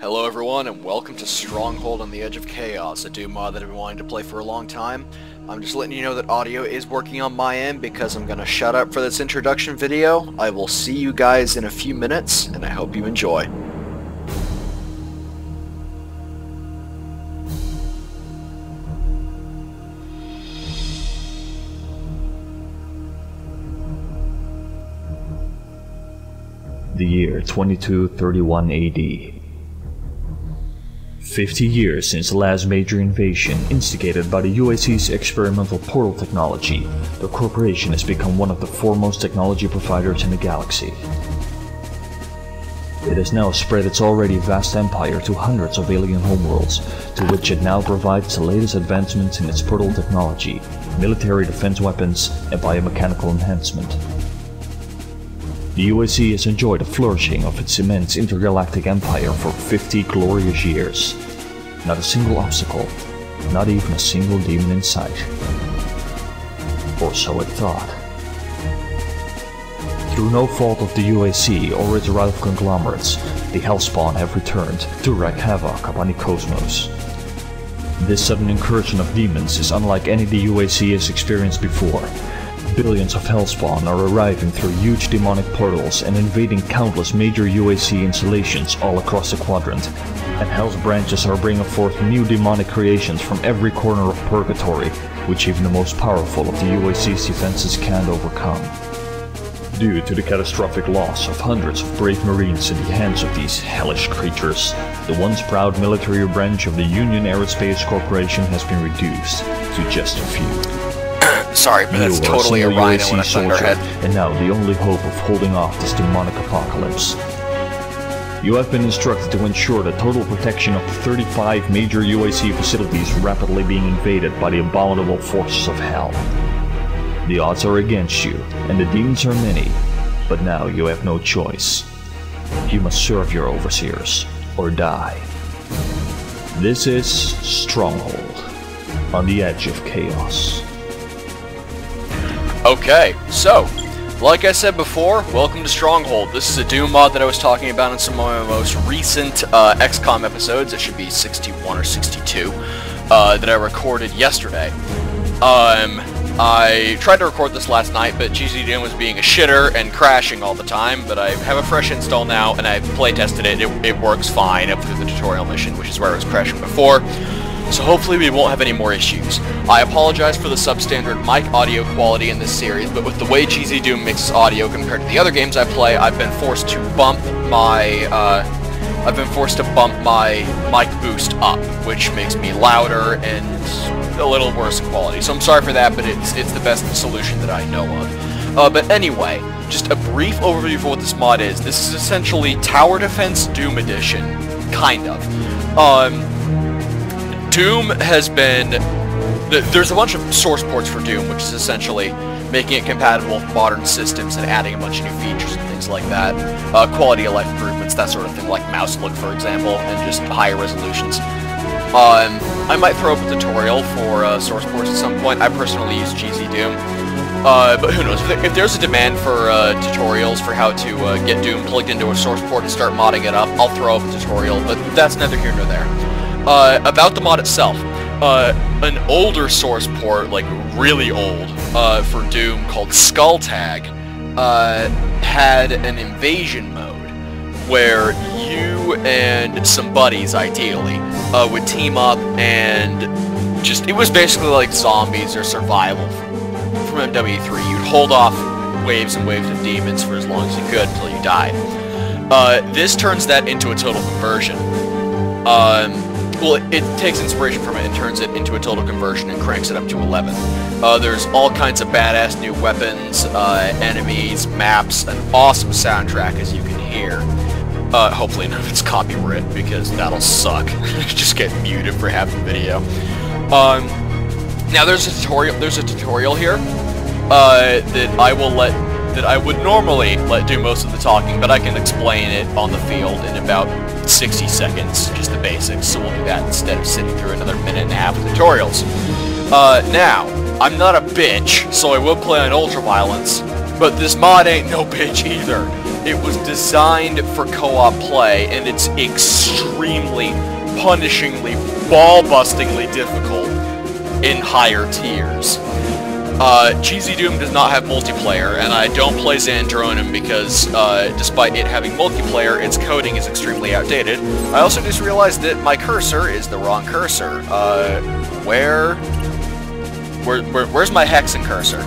Hello everyone and welcome to Stronghold on the Edge of Chaos, a Doom mod that I've been wanting to play for a long time. I'm just letting you know that audio is working on my end because I'm going to shut up for this introduction video. I will see you guys in a few minutes and I hope you enjoy. The year 2231 AD. 50 years since the last major invasion instigated by the UAC's experimental portal technology, the corporation has become one of the foremost technology providers in the galaxy. It has now spread its already vast empire to hundreds of alien homeworlds, to which it now provides the latest advancements in its portal technology, military defense weapons, and biomechanical enhancement. The UAC has enjoyed a flourishing of its immense intergalactic empire for 50 glorious years. Not a single obstacle, not even a single demon in sight. Or so it thought. Through no fault of the UAC or its rival conglomerates, the Hellspawn have returned to wreak havoc upon the cosmos. This sudden incursion of demons is unlike any the UAC has experienced before, billions of Hellspawn are arriving through huge demonic portals and invading countless major UAC installations all across the quadrant. And Hell's branches are bringing forth new demonic creations from every corner of Purgatory, which even the most powerful of the UAC's defenses can't overcome. Due to the catastrophic loss of hundreds of brave marines in the hands of these hellish creatures, the once proud military branch of the Union Aerospace Corporation has been reduced to just a few. Sorry, but that's totally a rhino and a thunderhead. and now the only hope of holding off this demonic apocalypse. You have been instructed to ensure the total protection of the 35 major UAC facilities rapidly being invaded by the abominable forces of hell. The odds are against you, and the demons are many, but now you have no choice. You must serve your overseers, or die. This is Stronghold, on the edge of chaos. Okay, so, like I said before, welcome to Stronghold. This is a Doom mod that I was talking about in some of my most recent uh, XCOM episodes. It should be 61 or 62, uh, that I recorded yesterday. Um, I tried to record this last night, but GZ Doom was being a shitter and crashing all the time, but I have a fresh install now, and I've playtested it. it. It works fine up through the tutorial mission, which is where it was crashing before. So hopefully we won't have any more issues. I apologize for the substandard mic audio quality in this series, but with the way GZ Doom mixes audio compared to the other games I play, I've been forced to bump my, uh, I've been forced to bump my mic boost up, which makes me louder and a little worse quality. So I'm sorry for that, but it's, it's the best solution that I know of. Uh, but anyway, just a brief overview of what this mod is. This is essentially Tower Defense Doom Edition, kind of. Um, Doom has been... There's a bunch of source ports for Doom, which is essentially making it compatible with modern systems and adding a bunch of new features and things like that. Uh, quality of life improvements, that sort of thing, like mouse look, for example, and just higher resolutions. Um, I might throw up a tutorial for uh, source ports at some point. I personally use GZ Doom. Uh, but who knows, if, if there's a demand for uh, tutorials for how to uh, get Doom plugged into a source port and start modding it up, I'll throw up a tutorial, but that's neither here nor there. Uh, about the mod itself, uh, an older source port, like really old, uh, for Doom called Skull Tag, uh, had an invasion mode where you and some buddies, ideally, uh, would team up and just, it was basically like zombies or survival from MW3. You'd hold off waves and waves of demons for as long as you could until you died. Uh, this turns that into a total conversion. Um, well, it, it takes inspiration from it and turns it into a total conversion and cranks it up to 11. Uh, there's all kinds of badass new weapons, uh, enemies, maps, an awesome soundtrack as you can hear. Uh, hopefully none of it's copyright because that'll suck. Just get muted for half the video. Um, now there's a tutorial. There's a tutorial here uh, that I will let that I would normally let do most of the talking, but I can explain it on the field in about 60 seconds, just the basics. So we'll do that instead of sitting through another minute and a half of tutorials. Uh, now I'm not a bitch, so I will play on ultra violence, but this mod ain't no bitch either. it was designed for co-op play, and it's extremely, punishingly, ball-bustingly difficult in higher tiers. Uh, GZ Doom does not have multiplayer, and I don't play Zandronum because, uh, despite it having multiplayer, its coding is extremely outdated. I also just realized that my cursor is the wrong cursor. Uh, where... Where, where where's my hexen cursor?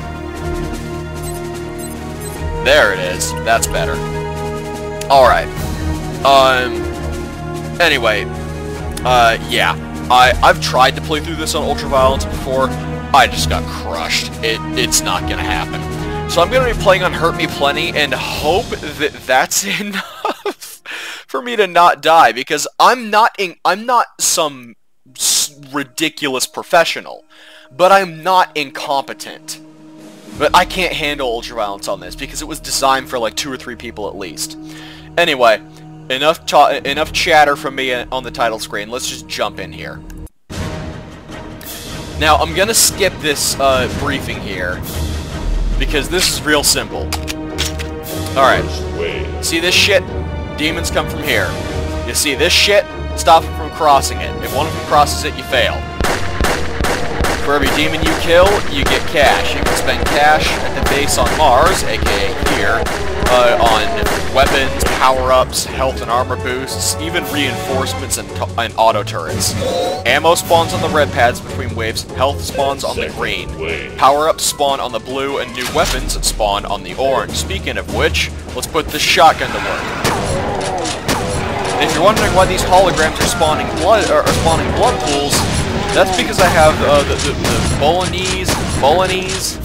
There it is. That's better. Alright. Um, anyway, uh, yeah. I, I've tried to play through this on Ultraviolence before. I just got crushed. It, it's not gonna happen. So I'm gonna be playing on Hurt Me Plenty and hope that that's enough for me to not die because I'm not in, I'm not some ridiculous professional, but I'm not incompetent. But I can't handle ultraviolence on this because it was designed for like two or three people at least. Anyway, enough enough chatter from me uh, on the title screen. Let's just jump in here. Now, I'm gonna skip this uh, briefing here because this is real simple. Alright. See this shit? Demons come from here. You see this shit? Stop them from crossing it. If one of them crosses it, you fail. For every demon you kill, you get cash. You can spend cash at the base on Mars, aka here, uh, on weapons, power-ups, health and armor boosts, even reinforcements and, and auto turrets. Ammo spawns on the red pads between waves, health spawns on the green. Power-ups spawn on the blue, and new weapons spawn on the orange. Speaking of which, let's put the shotgun to work. And if you're wondering why these holograms are spawning blood are spawning blood pools, that's because I have uh, the, the, the Bolognese, Bolognese,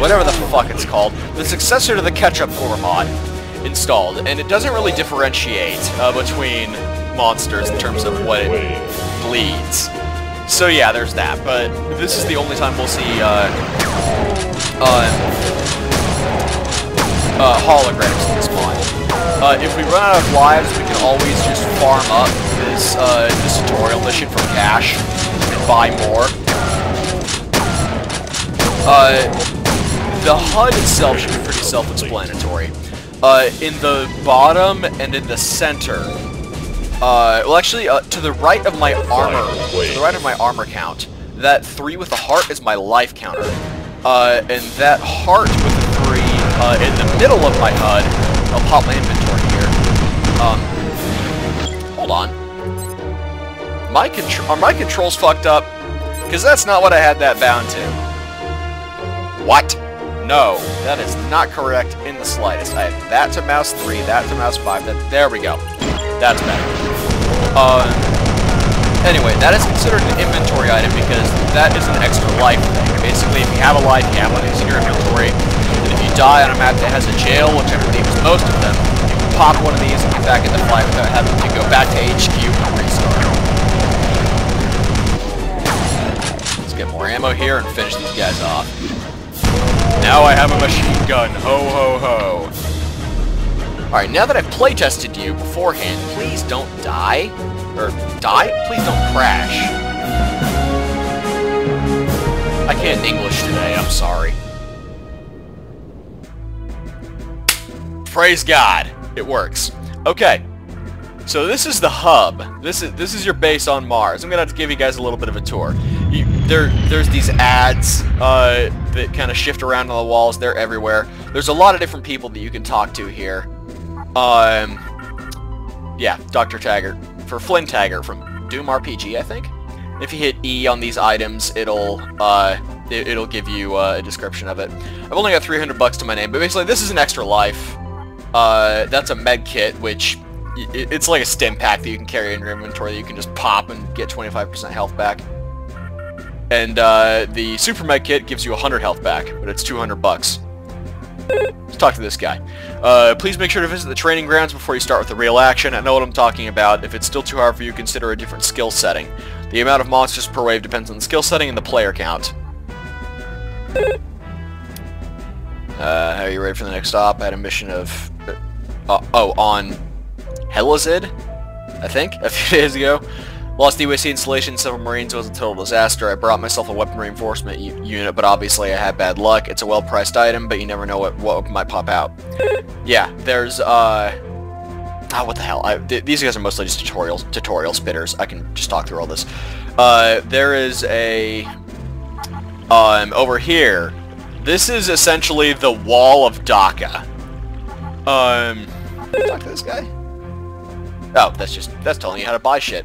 whatever the fuck it's called, the successor to the Ketchup Core mod installed, and it doesn't really differentiate uh, between monsters in terms of what it bleeds. So yeah, there's that, but this is the only time we'll see uh, uh, uh, holograms in this mod. Uh, if we run out of lives, we can always just farm up this, uh, this tutorial mission from cash and buy more. Uh, the HUD itself should be pretty self-explanatory. Uh, in the bottom and in the center, uh, well actually, uh, to the right of my armor, to the right of my armor count, that 3 with the heart is my life counter. Uh, and that heart with the 3 uh, in the middle of my HUD, I'll pop my inventory here. Um, hold on my control are my controls fucked up? Because that's not what I had that bound to. What? No, that is not correct in the slightest. I have that to mouse 3, that to mouse 5, that, there we go. That's better. Uh, anyway, that is considered an inventory item because that is an extra life thing. Basically, if you have a life, you have one in your inventory, and if you die on a map that has a jail, which I believe is most of them, you can pop one of these and get back in the flight without having to go back to HQ and restart. Let's get more ammo here and finish these guys off. Now I have a machine gun. Ho, ho, ho. Alright, now that I've playtested you beforehand, please don't die. Or, die? Please don't crash. I can't English today, I'm sorry. Praise God. It works. Okay. So this is the hub. This is this is your base on Mars. I'm gonna have to give you guys a little bit of a tour you, there, there's these ads uh, that kind of shift around on the walls. They're everywhere. There's a lot of different people that you can talk to here. Um, yeah, Dr. Taggart. For Flynn Taggart from Doom RPG, I think. If you hit E on these items, it'll uh, it, will give you uh, a description of it. I've only got 300 bucks to my name, but basically this is an extra life. Uh, that's a med kit, which it's like a stim pack that you can carry in your inventory that you can just pop and get 25% health back. And uh, the Super Med Kit gives you 100 health back, but it's 200 bucks. Let's talk to this guy. Uh, please make sure to visit the training grounds before you start with the real action. I know what I'm talking about. If it's still too hard for you, consider a different skill setting. The amount of monsters per wave depends on the skill setting and the player count. Uh, are you ready for the next stop? I had a mission of... Uh, oh, on Helizid, I think, a few days ago. Lost the UAC installation, several Marines was a total disaster. I brought myself a weapon reinforcement unit, but obviously I had bad luck. It's a well-priced item, but you never know what, what might pop out. yeah, there's, uh... Ah, what the hell? I, th these guys are mostly just tutorial, tutorial spitters. I can just talk through all this. Uh, there is a... Um, over here, this is essentially the wall of Dhaka. Um, talk to this guy? Oh, that's just, that's telling you how to buy shit.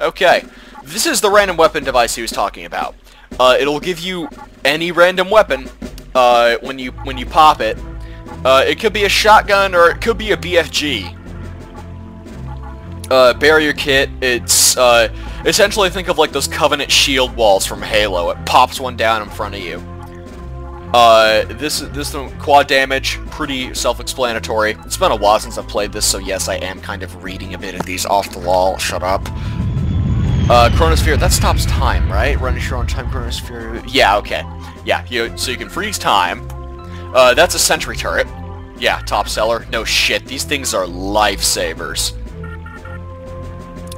Okay, this is the random weapon device he was talking about. Uh, it'll give you any random weapon uh, when you when you pop it. Uh, it could be a shotgun or it could be a BFG. Uh, barrier kit, it's uh, essentially think of like those Covenant shield walls from Halo. It pops one down in front of you. Uh, this this quad damage, pretty self-explanatory. It's been a while since I've played this, so yes, I am kind of reading a bit of these off the wall. Shut up. Uh, Chronosphere, that stops time, right? Running your own time Chronosphere. Yeah, okay. Yeah, you, so you can freeze time. Uh, that's a sentry turret. Yeah, top seller. No shit, these things are lifesavers.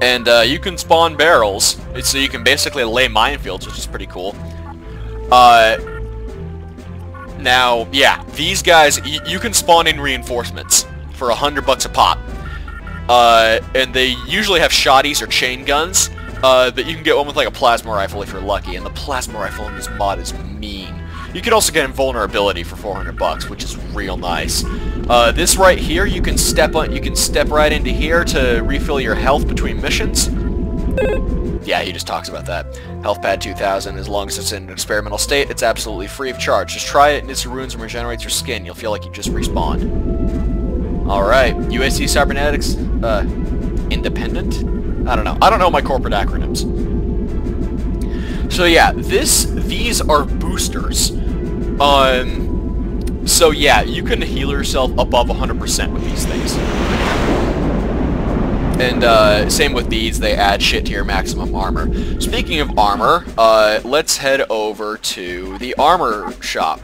And uh, you can spawn barrels, so you can basically lay minefields, which is pretty cool. Uh, now, yeah, these guys, you can spawn in reinforcements for a hundred bucks a pop. Uh, and they usually have shotties or chain guns, uh, but you can get one with like a plasma rifle if you're lucky, and the plasma rifle in this mod is mean. You can also get invulnerability for 400 bucks, which is real nice. Uh, this right here, you can step on, you can step right into here to refill your health between missions. Yeah, he just talks about that. Health Pad 2000, as long as it's in an experimental state, it's absolutely free of charge. Just try it, and it's runes and regenerates your skin. You'll feel like you just respawned. Alright, USC Cybernetics, uh, independent? I don't know. I don't know my corporate acronyms. So yeah, this these are boosters. Um, so yeah, you can heal yourself above 100% with these things. And uh, same with these, they add shit to your maximum armor. Speaking of armor, uh, let's head over to the armor shop.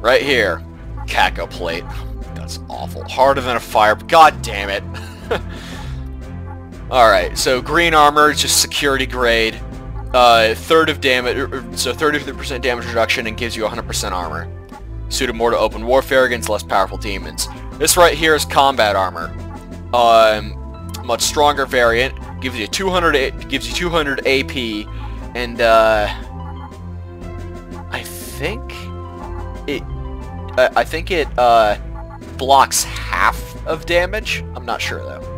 Right here. Caco plate. That's awful. Harder than a fire. God damn it. Alright, so green armor is just security grade. Uh, third of damage, er, er, so 30% damage reduction and gives you 100% armor. Suited more to open warfare against less powerful demons. This right here is combat armor. Um, much stronger variant. Gives you 200, gives you 200 AP, and uh, I think it, I think it uh, blocks half of damage. I'm not sure though.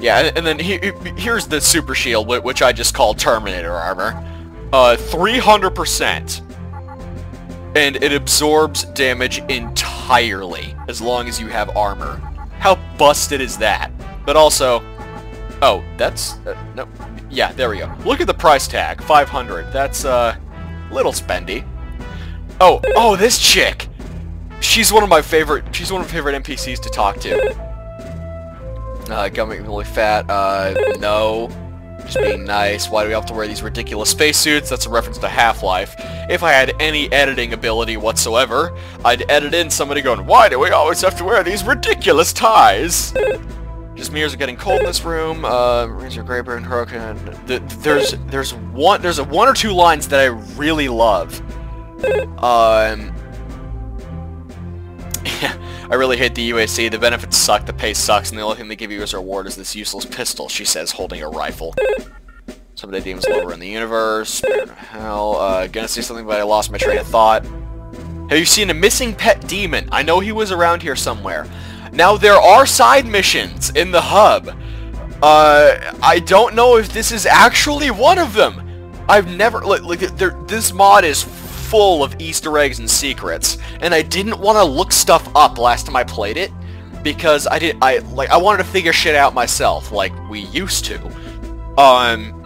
Yeah, and then he, here's the super shield, which I just call Terminator armor. Uh, 300%. And it absorbs damage entirely, as long as you have armor. How busted is that? But also... Oh, that's... Uh, no. Yeah, there we go. Look at the price tag. 500. That's, uh... Little spendy. Oh, oh, this chick! She's one of my favorite... She's one of my favorite NPCs to talk to. Uh, government really fat. Uh, no. Just being nice. Why do we have to wear these ridiculous spacesuits? That's a reference to Half-Life. If I had any editing ability whatsoever, I'd edit in somebody going, Why do we always have to wear these ridiculous ties? Just mirrors are getting cold in this room. Uh, Razor Grayburn, Hurricane. The, there's there's one there's a one or two lines that I really love. Um, I really hate the UAC. The benefits suck, the pay sucks, and the only thing they give you as a reward is this useless pistol, she says, holding a rifle. Some of the demons lower in the universe. Hell, uh, gonna say something, but I lost my train of thought. Have you seen a missing pet demon? I know he was around here somewhere. Now, there are side missions in the hub. Uh, I don't know if this is actually one of them. I've never, like, like this mod is full of Easter eggs and secrets, and I didn't want to look stuff up last time I played it because I did I like I wanted to figure shit out myself like we used to. Um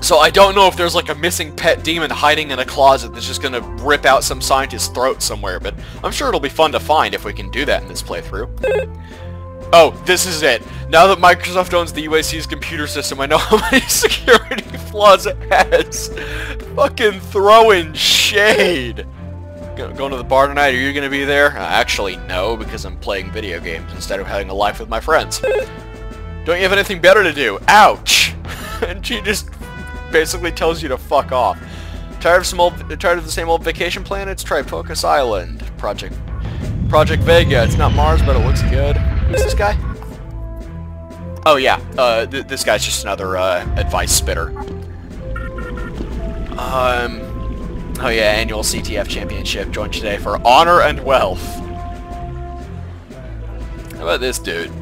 so I don't know if there's like a missing pet demon hiding in a closet that's just gonna rip out some scientist's throat somewhere, but I'm sure it'll be fun to find if we can do that in this playthrough. Oh, this is it. Now that Microsoft owns the UAC's computer system, I know how many security flaws it has. Fucking throwing shade. Going to the bar tonight, are you going to be there? Uh, actually, no, because I'm playing video games instead of having a life with my friends. Don't you have anything better to do? Ouch! and she just basically tells you to fuck off. Tired of some old, tired of the same old vacation planets? Try Focus Island. Project, Project Vega. It's not Mars, but it looks good. Who's this guy? Oh yeah, uh, th this guy's just another uh, advice spitter. Um, oh yeah, annual CTF championship. Joined today for honor and wealth. How about this dude?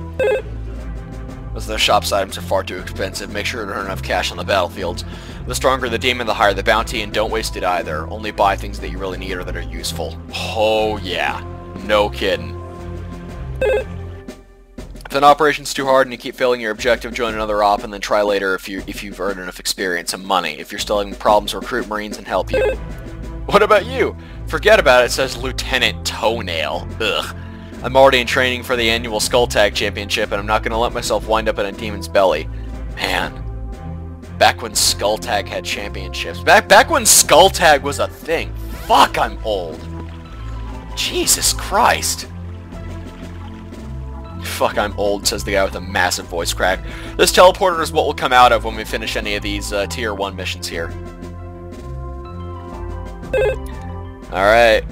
As their shop's items are far too expensive, make sure to earn enough cash on the battlefields. The stronger the demon, the higher the bounty, and don't waste it either. Only buy things that you really need or that are useful. Oh yeah. No kidding. If an operation's too hard and you keep failing your objective, join another op and then try later if you if you've earned enough experience and money. If you're still having problems, recruit Marines and help you. What about you? Forget about it, says Lieutenant Toenail. Ugh. I'm already in training for the annual Skull Tag Championship, and I'm not going to let myself wind up in a demon's belly. Man. Back when Skull Tag had championships. Back, back when Skull Tag was a thing. Fuck, I'm old. Jesus Christ. Fuck, I'm old, says the guy with a massive voice crack. This teleporter is what will come out of when we finish any of these uh, Tier 1 missions here. Alright.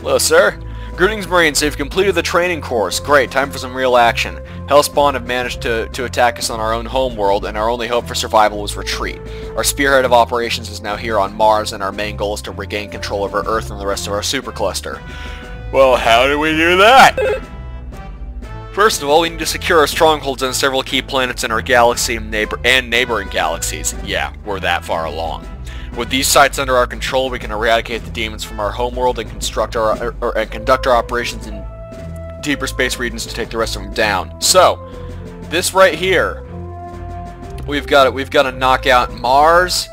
Hello, sir. Greetings, Marines. You've completed the training course. Great. Time for some real action. Hellspawn have managed to, to attack us on our own homeworld, and our only hope for survival was retreat. Our spearhead of operations is now here on Mars, and our main goal is to regain control over Earth and the rest of our supercluster. Well, how do we do that? First of all, we need to secure our strongholds on several key planets in our galaxy and, neighbor and neighboring galaxies. Yeah, we're that far along. With these sites under our control, we can eradicate the demons from our homeworld and construct our or, or, and conduct our operations in deeper space regions to take the rest of them down. So, this right here, we've got it. We've got to knock out Mars,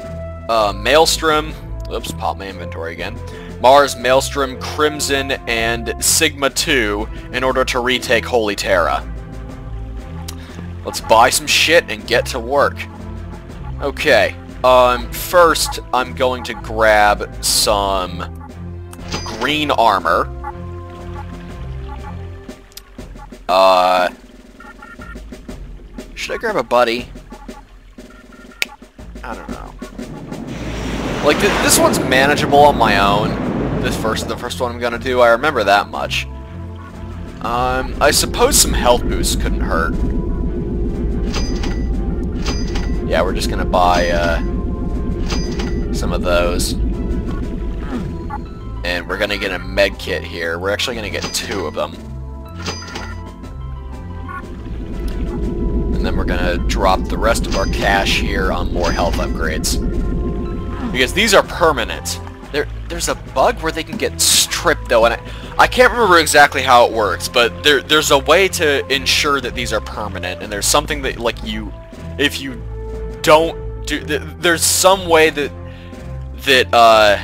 uh, Maelstrom. Oops, pop my inventory again. Mars, Maelstrom, Crimson, and Sigma 2 in order to retake Holy Terra. Let's buy some shit and get to work. Okay. Um, first, I'm going to grab some green armor. Uh, should I grab a buddy? I don't know. Like, th this one's manageable on my own. This first, the first one I'm gonna do, I remember that much. Um, I suppose some health boosts couldn't hurt. Yeah, we're just gonna buy, uh, some of those. And we're gonna get a med kit here. We're actually gonna get two of them. And then we're gonna drop the rest of our cash here on more health upgrades. Because these are permanent. There, there's a bug where they can get stripped though, and I, I can't remember exactly how it works, but there, there's a way to ensure that these are permanent, and there's something that, like, you, if you don't do, there's some way that that, uh...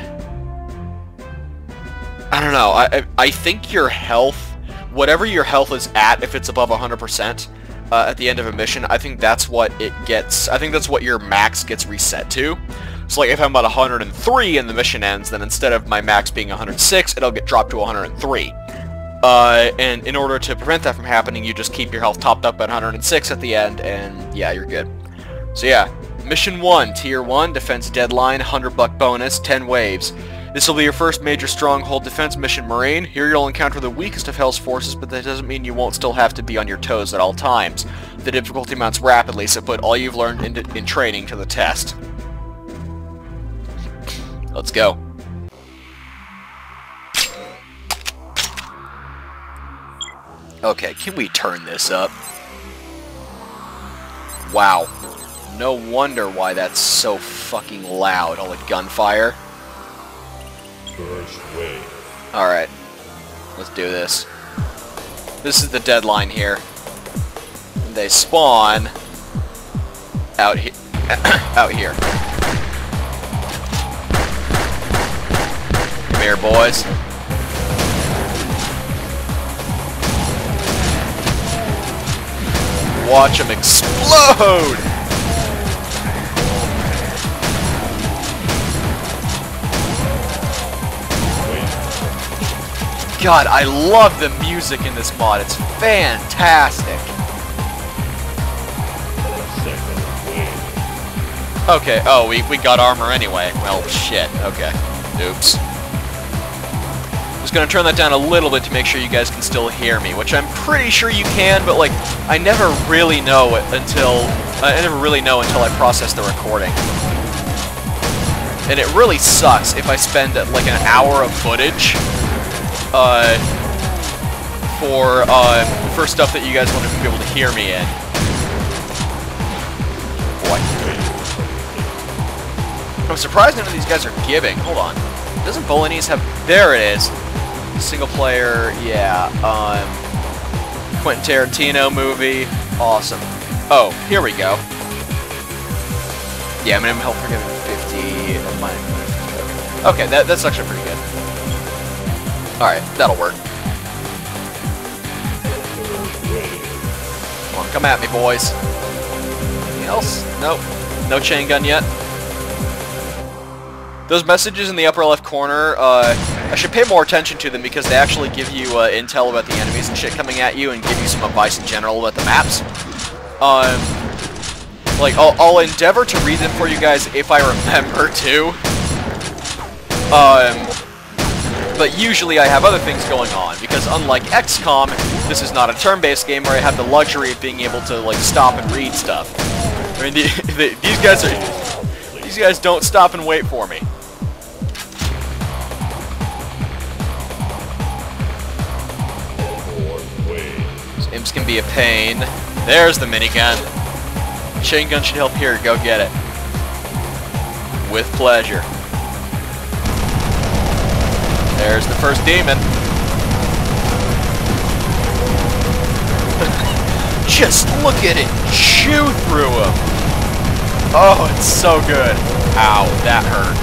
I don't know, I, I think your health, whatever your health is at, if it's above 100%, uh, at the end of a mission, I think that's what it gets, I think that's what your max gets reset to. So like if I'm at 103 and the mission ends, then instead of my max being 106, it'll get dropped to 103. Uh, and in order to prevent that from happening, you just keep your health topped up at 106 at the end, and yeah, you're good. So yeah, Mission 1, Tier 1, Defense Deadline, 100 buck bonus, 10 waves. This will be your first major stronghold defense mission, Marine. Here you'll encounter the weakest of Hell's forces, but that doesn't mean you won't still have to be on your toes at all times. The difficulty mounts rapidly, so put all you've learned in, in training to the test. Let's go. Okay, can we turn this up? Wow. No wonder why that's so fucking loud, oh, all the gunfire. Alright. Let's do this. This is the deadline here. They spawn out here out here. Here, boys. Watch them explode! God, I love the music in this mod. It's fantastic. Okay, oh, we, we got armor anyway. Well, shit. Okay. Oops. Just gonna turn that down a little bit to make sure you guys can still hear me, which I'm pretty sure you can, but like, I never really know it until, I never really know until I process the recording. And it really sucks if I spend like an hour of footage, uh, for, uh, for stuff that you guys want to be able to hear me in. I'm surprised none of these guys are giving. Hold on. Doesn't Bolognese have... There it is. Single player, yeah. Um, Quentin Tarantino movie. Awesome. Oh, here we go. Yeah, minimum health forgiven 50. Okay, that, that's actually pretty good. Alright, that'll work. Come on, come at me, boys. Anything else? Nope. No chain gun yet. Those messages in the upper left corner, uh, I should pay more attention to them because they actually give you uh, intel about the enemies and shit coming at you and give you some advice in general about the maps. Um, like, I'll, I'll endeavor to read them for you guys if I remember to. Um, but usually I have other things going on because unlike XCOM, this is not a turn-based game where I have the luxury of being able to, like, stop and read stuff. I mean, the, the, these guys are... These guys don't stop and wait for me. Imps can be a pain. There's the minigun. Chain gun should help here. Go get it. With pleasure. There's the first demon. Just look at it chew through him. Oh, it's so good. Ow, that hurt.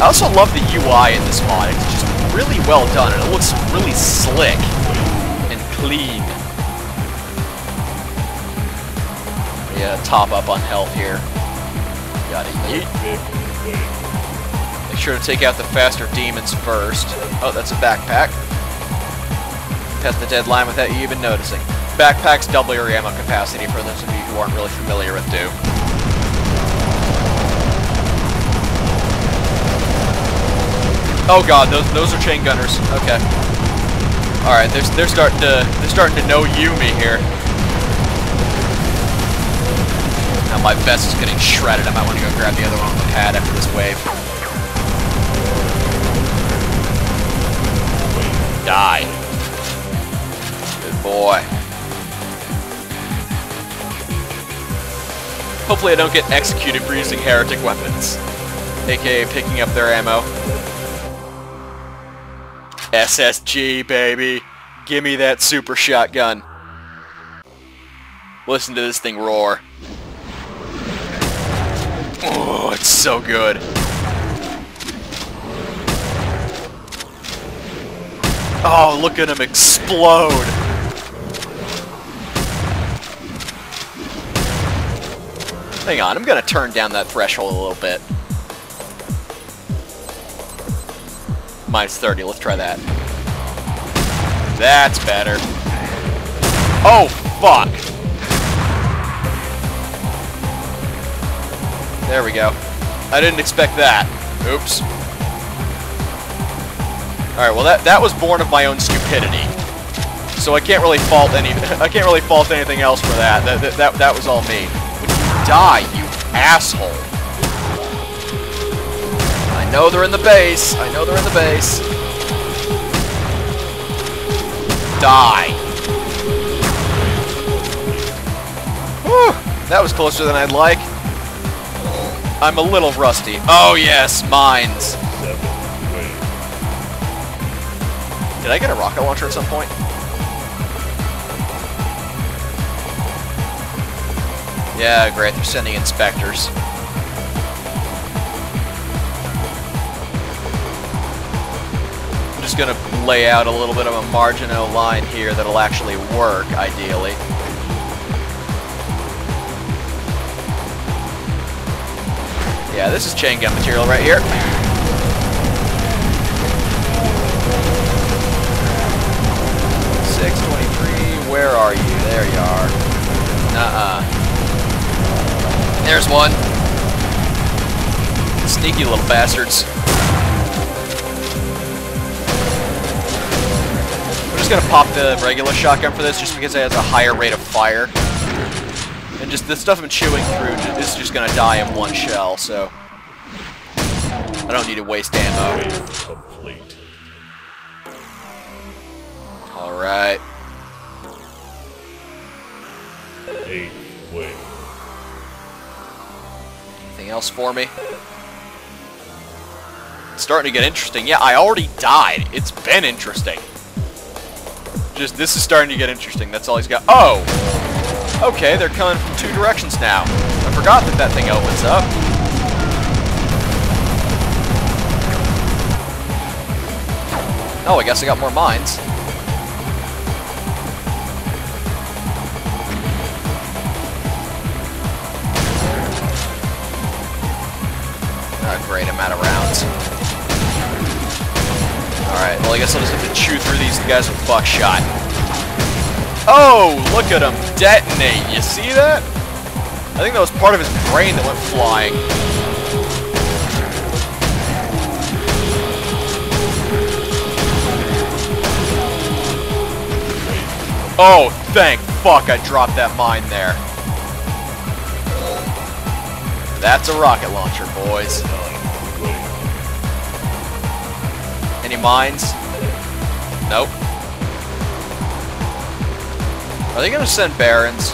I also love the UI in this mod. It's just really well done, and it looks really slick clean. Yeah, top up on health here. Gotta eat. Make sure to take out the faster demons first. Oh, that's a backpack. Pet the deadline without you even noticing. Backpacks double your ammo capacity for those of you who aren't really familiar with Doom. Oh god, those those are chain gunners. Okay. Alright, they're they're starting to they're starting to know you me here. Now my vest is getting shredded. I might want to go grab the other one on the pad after this wave. Die. Good boy. Hopefully I don't get executed for using heretic weapons. AKA picking up their ammo. SSG, baby. Give me that super shotgun. Listen to this thing roar. Oh, it's so good. Oh, look at him explode. Hang on, I'm gonna turn down that threshold a little bit. Minus 30, let's try that. That's better. Oh, fuck! There we go. I didn't expect that. Oops. Alright, well that that was born of my own stupidity. So I can't really fault any I can't really fault anything else for that. That that that, that was all me. You die, you asshole? I know they're in the base. I know they're in the base. Die. Whew, that was closer than I'd like. I'm a little rusty. Oh yes, mines. Did I get a rocket launcher at some point? Yeah, great. They're sending inspectors. Going to lay out a little bit of a marginal line here that'll actually work, ideally. Yeah, this is chain gun material right here. Six twenty-three. Where are you? There you are. Uh-uh. There's one. Sneaky little bastards. Just gonna pop the regular shotgun for this just because it has a higher rate of fire. And just the stuff I'm chewing through is just gonna die in one shell, so... I don't need to waste ammo. Alright. Eighth wave. Anything else for me? It's starting to get interesting. Yeah, I already died. It's been interesting. Just, this is starting to get interesting. That's all he's got. Oh! Okay, they're coming from two directions now. I forgot that that thing opens up. Oh, I guess I got more mines. Oh, great, I'm out of rounds. Alright, well I guess I'll just have to chew through these guys with buckshot. Oh, look at him detonate. You see that? I think that was part of his brain that went flying. Oh, thank fuck I dropped that mine there. That's a rocket launcher, boys. Any mines? Nope. Are they gonna send barons?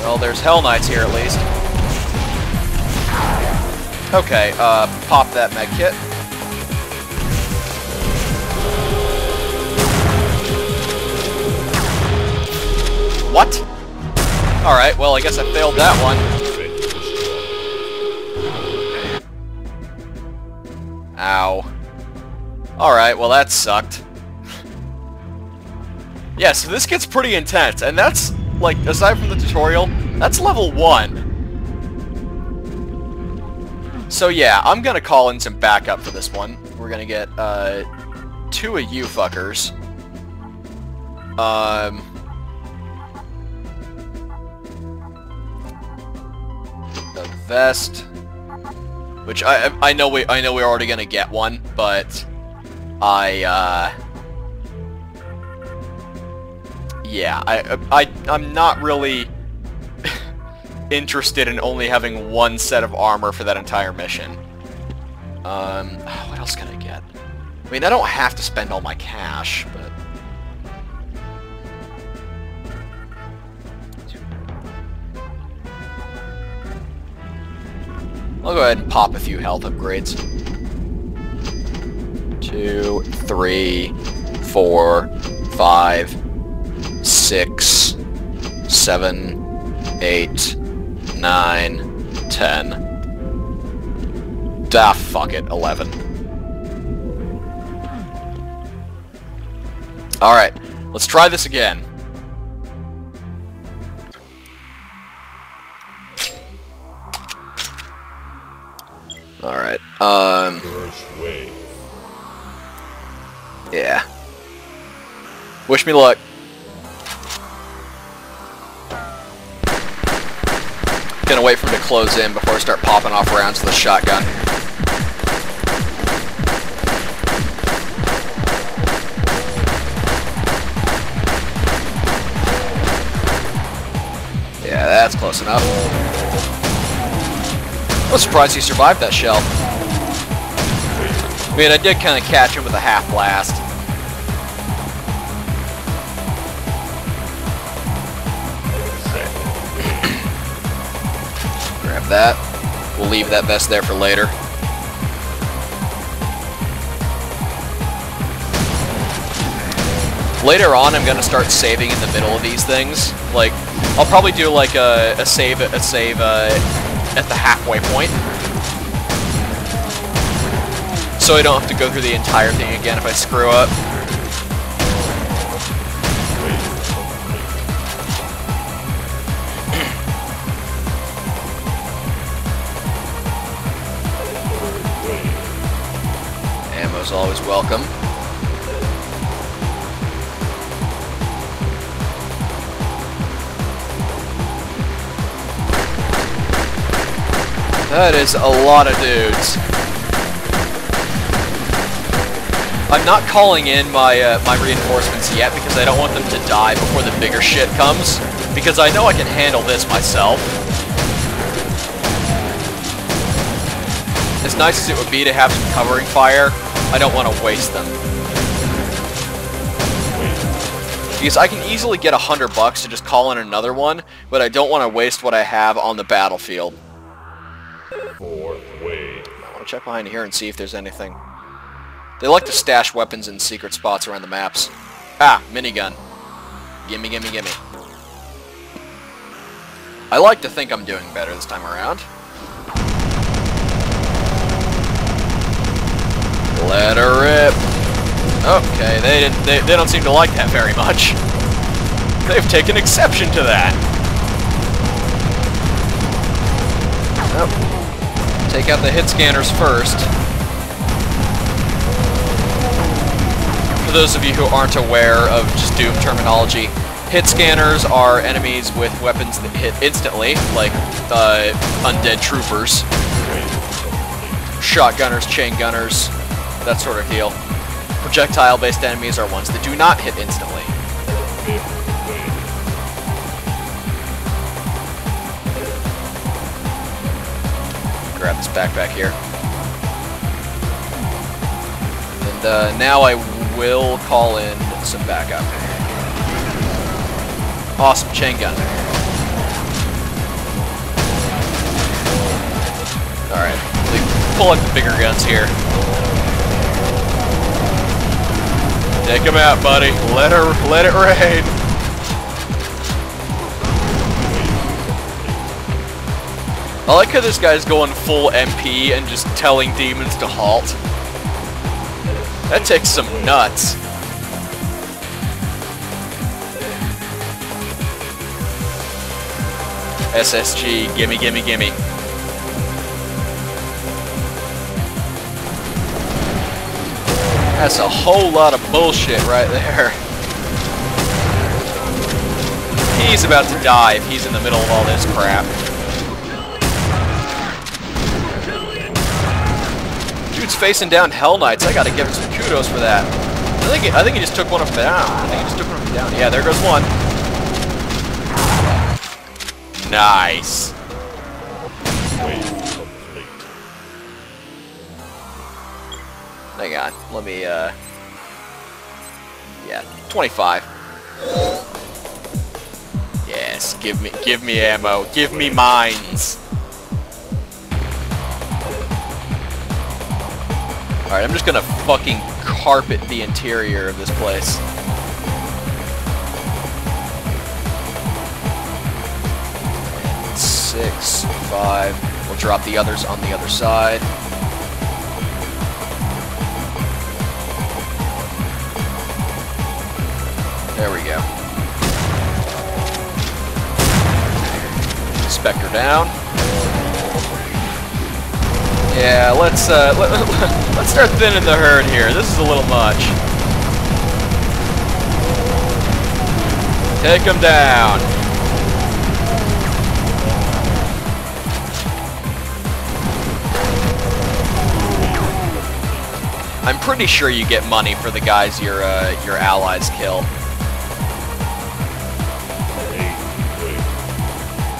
Well, there's Hell Knights here at least. Okay, uh, pop that med kit. What? Alright, well, I guess I failed that one. Ow. Alright, well that sucked. yeah, so this gets pretty intense, and that's, like, aside from the tutorial, that's level 1. So yeah, I'm gonna call in some backup for this one. We're gonna get, uh, two of you fuckers. Um... The vest... Which I I know we I know we're already gonna get one, but I uh yeah I I I'm not really interested in only having one set of armor for that entire mission. Um, what else can I get? I mean, I don't have to spend all my cash, but I'll go ahead and pop a few health upgrades. Two, three, four, five, six, seven, eight, nine, ten. Ah, fuck it, eleven. Alright, let's try this again. Um, yeah. Wish me luck. Gonna wait for him to close in before I start popping off rounds with the shotgun. Yeah, that's close enough. I was surprised he survived that shell. I mean, I did kind of catch him with a half blast. Grab that. We'll leave that vest there for later. Later on, I'm gonna start saving in the middle of these things. Like, I'll probably do like a, a save, a save uh, at the halfway point so I don't have to go through the entire thing again if I screw up. Ammo's always welcome. That is a lot of dudes. I'm not calling in my uh, my reinforcements yet because I don't want them to die before the bigger shit comes. Because I know I can handle this myself. As nice as it would be to have some covering fire, I don't want to waste them. Because I can easily get a hundred bucks to just call in another one, but I don't want to waste what I have on the battlefield. Fourth wave. I want to check behind here and see if there's anything. They like to stash weapons in secret spots around the maps. Ah, minigun. Gimme, gimme, gimme. I like to think I'm doing better this time around. Let her rip. Okay, they didn't. They, they don't seem to like that very much. They've taken exception to that. Oh. Take out the hit scanners first. For those of you who aren't aware of just Doom terminology, hit scanners are enemies with weapons that hit instantly, like uh, undead troopers, shotgunners, chain gunners, that sort of deal. Projectile-based enemies are ones that do not hit instantly. Grab this backpack here. And uh, now I will call in some backup. Awesome chain gun. Alright, pull out the bigger guns here. Take him out, buddy. Let her, let it rain. I like how this guy's going full MP and just telling demons to halt. That takes some nuts. SSG, gimme, gimme, gimme. That's a whole lot of bullshit right there. He's about to die if he's in the middle of all this crap. Dude's facing down Hell Knights. I gotta give him some kudos for that. I think he, I think he just took one of them down. I think he just took one of them down. Yeah, there goes one. Nice. Hang on. Let me, uh... Yeah, 25. Yes, give me, give me ammo. Give me mines. Alright, I'm just gonna fucking carpet the interior of this place. Six, five. We'll drop the others on the other side. There we go. Spectre down. Yeah, let's uh, let, let's start thinning the herd here. This is a little much. Take him down. I'm pretty sure you get money for the guys your uh, your allies kill.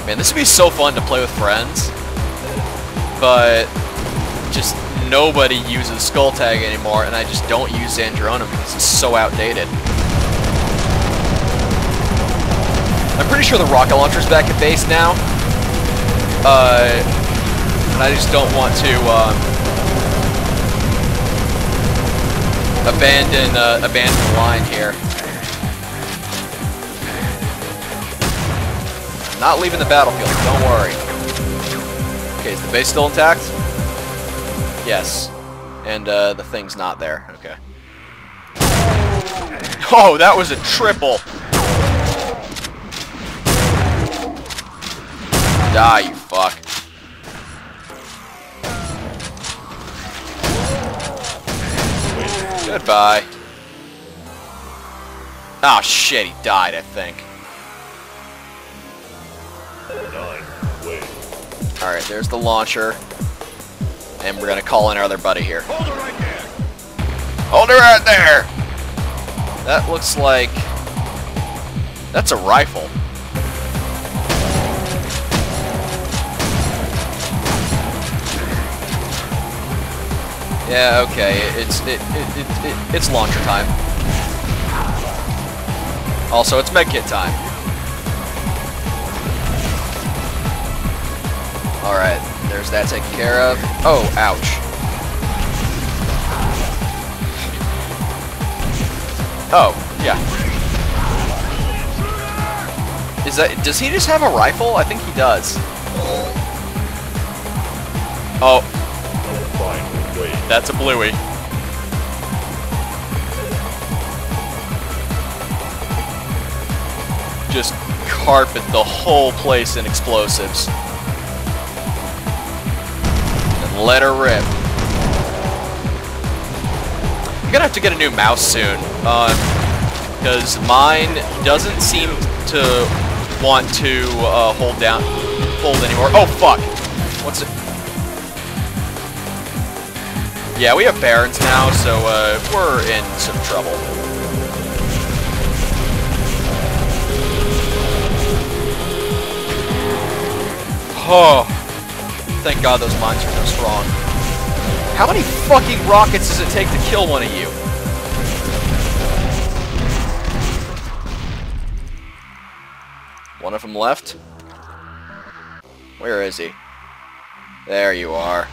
Man, this would be so fun to play with friends, but just nobody uses Skull Tag anymore, and I just don't use Zandronum because it's so outdated. I'm pretty sure the rocket launcher's back at base now, uh, and I just don't want to um, abandon uh, abandon the line here. Not leaving the battlefield, don't worry. Okay, is the base still intact? Yes. And uh, the thing's not there. Okay. Oh, that was a triple! Die, you fuck. Goodbye. Oh shit, he died, I think. Alright, there's the launcher. And we're gonna call in our other buddy here. Hold it right there. Hold her right there! That looks like... That's a rifle. Yeah, okay, it's it, it, it, it, it's launcher time. Also, it's medkit time. Alright, there's that taken care of. Oh, ouch. Oh, yeah. Is that, does he just have a rifle? I think he does. Oh, that's a bluey. Just carpet the whole place in explosives. Let her rip. I'm gonna have to get a new mouse soon. Because mine doesn't seem to want to uh, hold down, hold anymore. Oh fuck! What's it? Yeah, we have barons now, so uh, we're in some trouble. Oh, thank God those mines are so strong. How many fucking rockets does it take to kill one of you? One of them left? Where is he? There you are.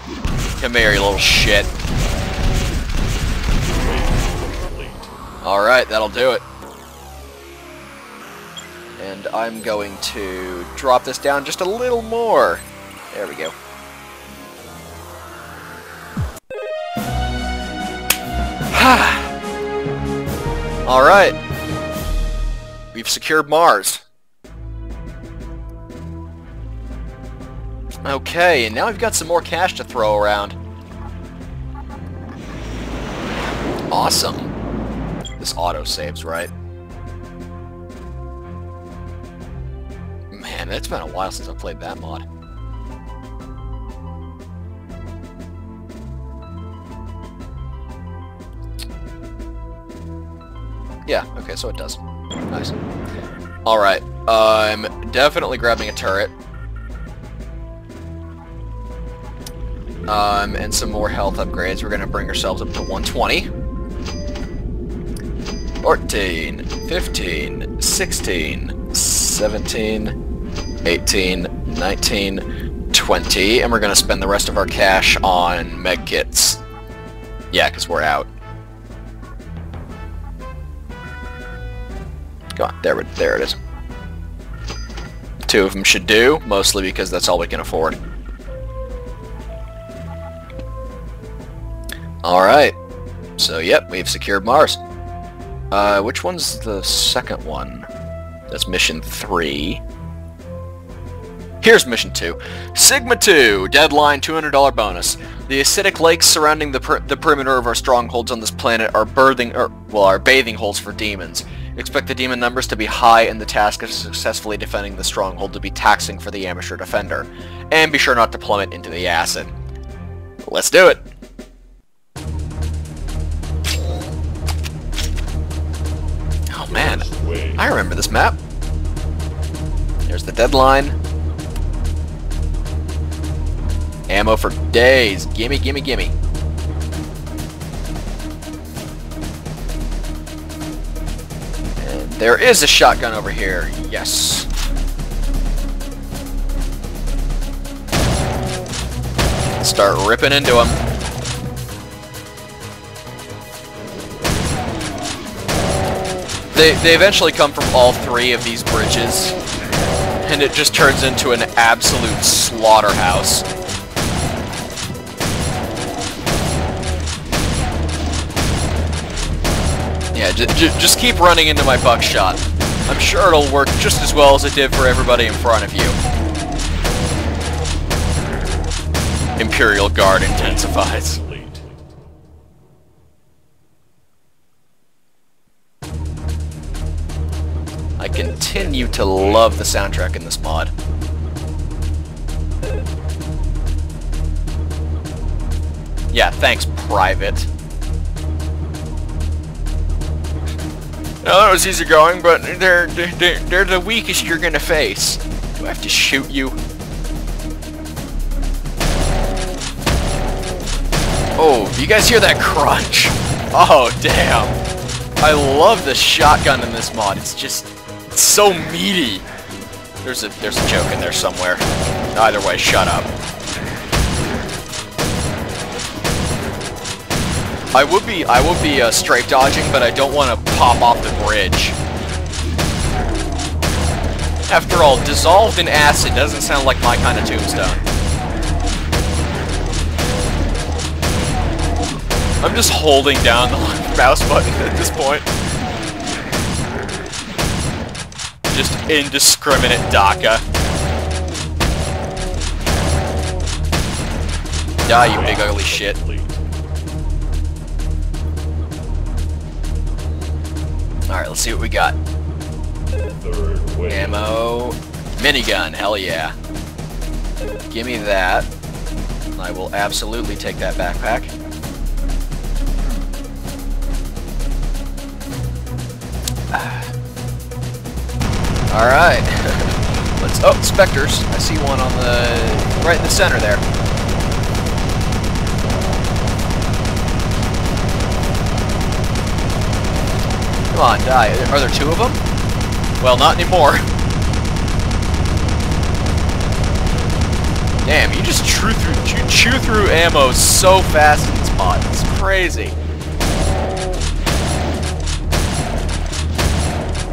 Come here, you little shit. Alright, that'll do it. And I'm going to drop this down just a little more. There we go. Alright. We've secured Mars. Okay, and now we've got some more cash to throw around. Awesome. This auto saves, right? Man, it's been a while since I've played that mod. Yeah, okay, so it does. Nice. Alright, I'm definitely grabbing a turret. Um, and some more health upgrades. We're gonna bring ourselves up to 120. 14, 15, 16, 17, 18, 19, 20, and we're gonna spend the rest of our cash on medkits. Yeah, because we're out. Go on, there, there it is. Two of them should do, mostly because that's all we can afford. Alright. So, yep, we've secured Mars. Uh, which one's the second one? That's mission 3. Here's mission 2. Sigma 2, deadline $200 bonus. The acidic lakes surrounding the, per the perimeter of our strongholds on this planet are birthing, well, are bathing holes for demons. Expect the demon numbers to be high and the task of successfully defending the stronghold to be taxing for the amateur defender. And be sure not to plummet into the acid. Let's do it! Oh man, I remember this map. There's the deadline. Ammo for days. Gimme, gimme, gimme. There is a shotgun over here. Yes. Start ripping into him. They, they eventually come from all three of these bridges, and it just turns into an absolute slaughterhouse. Yeah, just keep running into my buckshot. I'm sure it'll work just as well as it did for everybody in front of you. Imperial Guard intensifies. I continue to love the soundtrack in this mod. Yeah, thanks, Private. No, that was easy going, but they're, they're, they're the weakest you're gonna face. Do I have to shoot you? Oh, you guys hear that crunch? Oh, damn. I love the shotgun in this mod. It's just it's so meaty. There's a there's a joke in there somewhere. Either way, shut up. I would be I would be uh, strafe dodging, but I don't want to pop off the bridge. After all, dissolved in acid doesn't sound like my kind of tombstone. I'm just holding down the mouse button at this point. Just indiscriminate dakka. Die, you big ugly shit. Alright, let's see what we got. Ammo. Minigun, hell yeah. Give me that. I will absolutely take that backpack. Alright. Let's oh, specters. I see one on the right in the center there. Come on, die. Are there two of them? Well, not anymore. Damn, you just chew through, you chew through ammo so fast in this mod. It's crazy.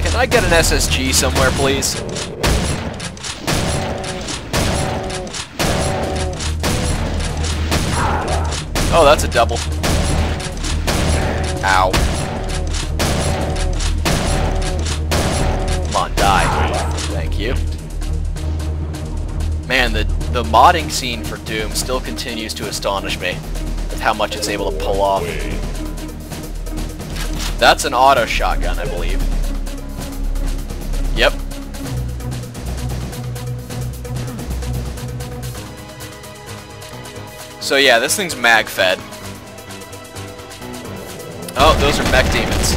Can I get an SSG somewhere, please? Oh, that's a double. Ow. Man, the, the modding scene for Doom still continues to astonish me with how much it's able to pull off. That's an auto shotgun, I believe. Yep. So yeah, this thing's mag-fed. Oh, those are mech demons.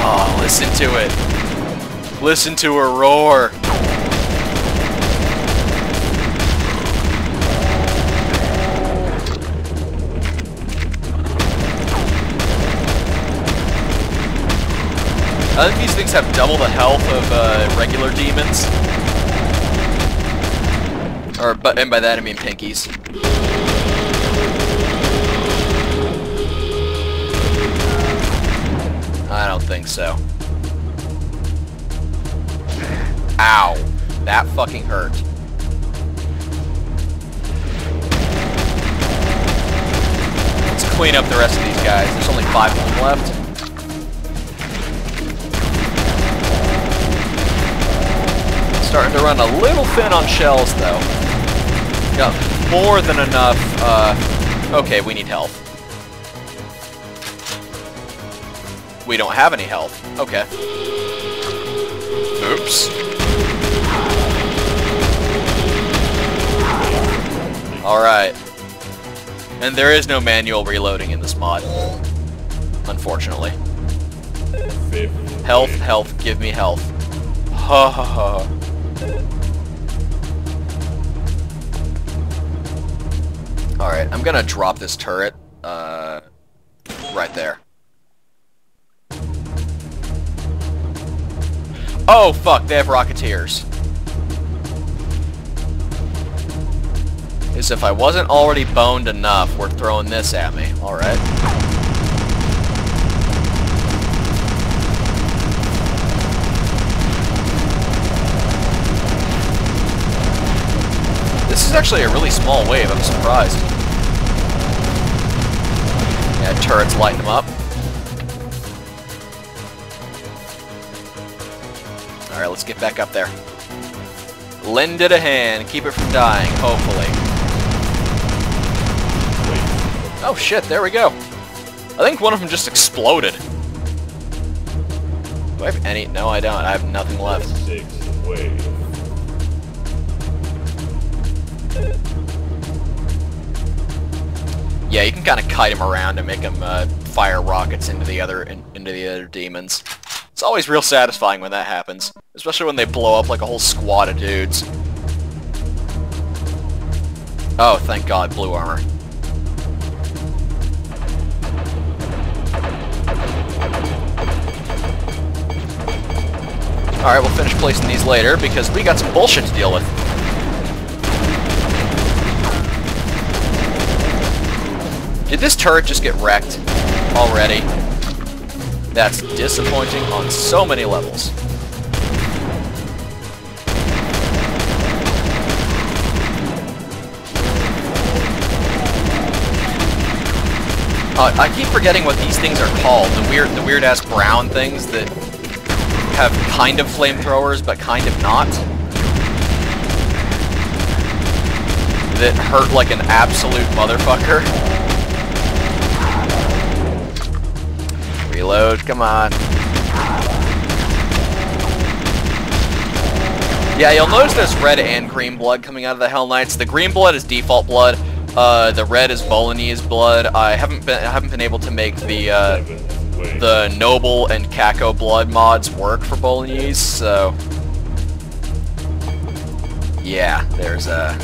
Oh, listen to it. Listen to her roar. I think these things have double the health of uh, regular demons. Or, but, and by that I mean pinkies. I don't think so. Ow. That fucking hurt. Let's clean up the rest of these guys. There's only five of them left. Starting to run a little thin on shells, though. Got more than enough, uh... Okay, we need health. We don't have any health. Okay. Oops. Alright. And there is no manual reloading in this mod. Unfortunately. Health, health, give me health. Ha ha ha. Alright, I'm gonna drop this turret, uh, right there. Oh, fuck, they have Rocketeers. As if I wasn't already boned enough, we're throwing this at me. Alright. This is actually a really small wave, I'm surprised. Yeah, turrets lighten them up. Alright, let's get back up there. Lend it a hand, keep it from dying, hopefully. Oh shit, there we go. I think one of them just exploded. Do I have any? No, I don't. I have nothing left. Wave. Yeah, you can kind of kite him around and make him uh, fire rockets into the other in, into the other demons. It's always real satisfying when that happens, especially when they blow up like a whole squad of dudes. Oh, thank God, blue armor. Alright, we'll finish placing these later because we got some bullshit to deal with. Did this turret just get wrecked already? That's disappointing on so many levels. Uh, I keep forgetting what these things are called. The weird, the weird ass brown things that have kind of flamethrowers, but kind of not. That hurt like an absolute motherfucker. Reload, come on. Yeah, you'll notice there's red and green blood coming out of the Hell Knights. The green blood is default blood. Uh, the red is Bolognese blood. I haven't been I haven't been able to make the uh. The Noble and Kako blood mods work for Bolognese, so yeah, there's a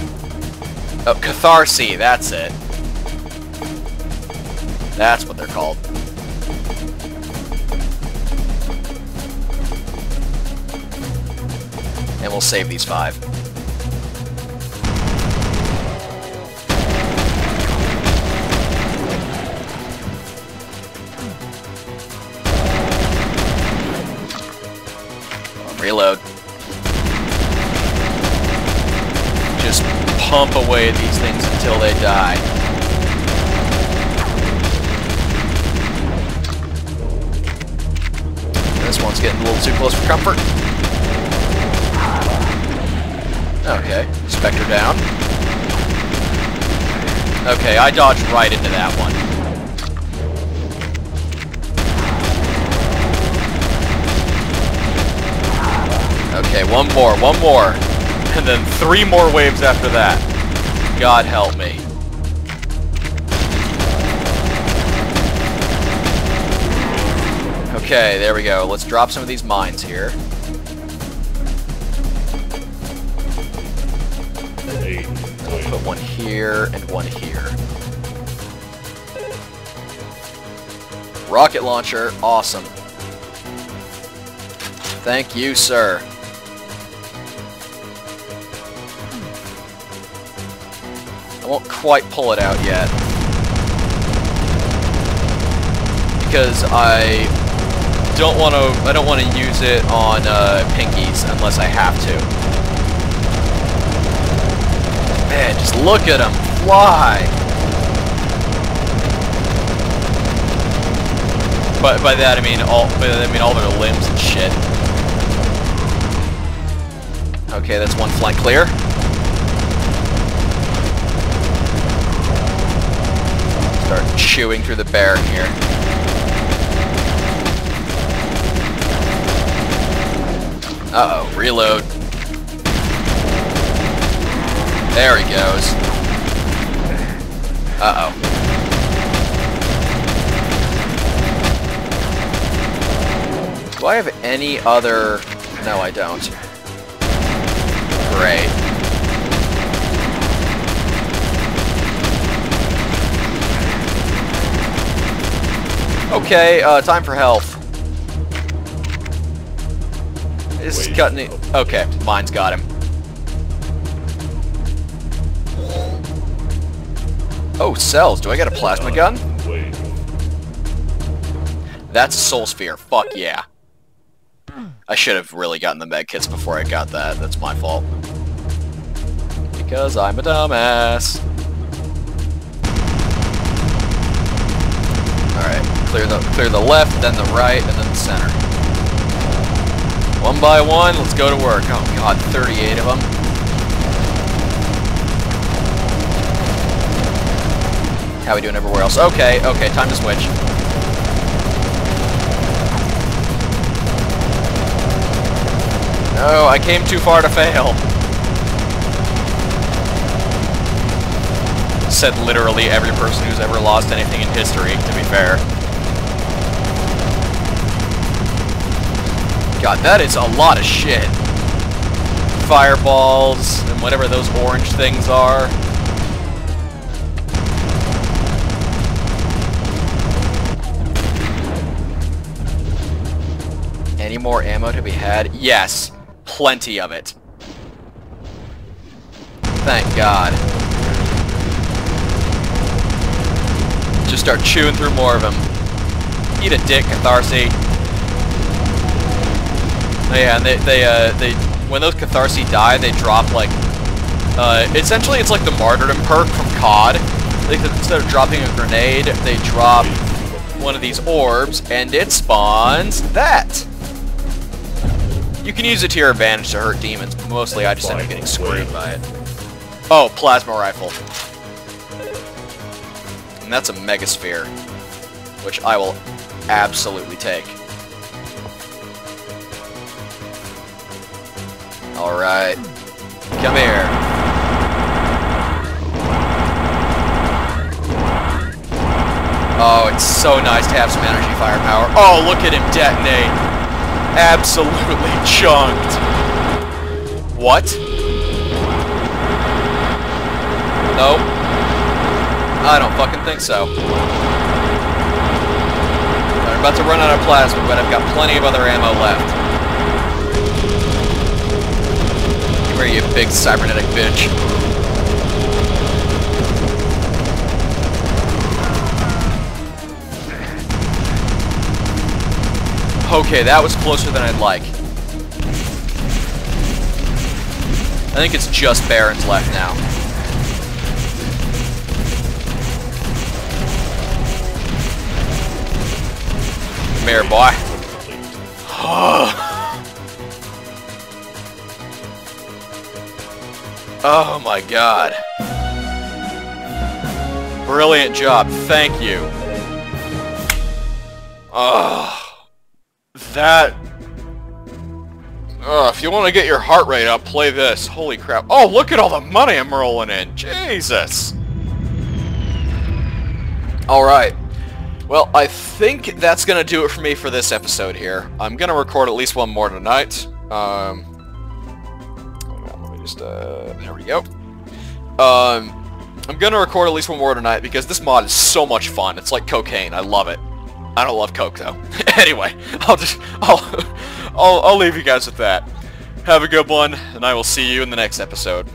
oh Catharsi, that's it. That's what they're called. And we'll save these five. Pump away at these things until they die. This one's getting a little too close for comfort. Okay, Spectre down. Okay, I dodged right into that one. Okay, one more, one more. And then three more waves after that. God help me. Okay, there we go. Let's drop some of these mines here. Put one here and one here. Rocket launcher, awesome. Thank you, sir. Quite pull it out yet. Because I don't want to I don't want to use it on uh, pinkies unless I have to. Man, just look at him fly. But by that I mean all I mean all their limbs and shit. Okay, that's one flank clear. Start chewing through the bear here. Uh-oh, reload. There he goes. Uh-oh. Do I have any other... No, I don't. Great. Okay, uh, time for health. This is cutting it. Okay, mine's got him. Oh, cells. Do I get a plasma gun? That's a soul sphere. Fuck yeah. I should have really gotten the med kits before I got that. That's my fault. Because I'm a dumbass. Clear the clear the left, then the right, and then the center. One by one, let's go to work. Oh god, 38 of them. How we doing everywhere else? Okay, okay, time to switch. No, I came too far to fail. said literally every person who's ever lost anything in history, to be fair. God, that is a lot of shit. Fireballs, and whatever those orange things are. Any more ammo to be had? Yes. Plenty of it. Thank God. Just start chewing through more of them. Eat a dick, Catharsi. Oh, yeah, and they, they, uh, they, when those Catharsi die, they drop, like, uh, essentially it's like the Martyrdom perk from COD. They, instead of dropping a grenade, they drop one of these orbs, and it spawns that. You can use it to your advantage to hurt demons, but mostly I just end up getting screwed by it. Oh, plasma rifle. And that's a megasphere, which I will absolutely take. Alright. Come here. Oh, it's so nice to have some energy firepower. Oh, look at him detonate. Absolutely chunked. What? Nope. I don't fucking think so. I'm about to run out of plasma, but I've got plenty of other ammo left. Come here, you big cybernetic bitch. Okay, that was closer than I'd like. I think it's just Barons left now. Come here, boy. oh my god. Brilliant job, thank you. Oh. That... Ugh, if you want to get your heart rate up, play this. Holy crap. Oh, look at all the money I'm rolling in. Jesus. Alright. Well, I think that's going to do it for me for this episode here. I'm going to record at least one more tonight. Um, just, uh, there we go. Um, I'm to record at least one more tonight because this mod is so much fun. It's like cocaine. I love it. I don't love Coke though. anyway, I'll just I'll, I'll I'll leave you guys with that. Have a good one, and I will see you in the next episode.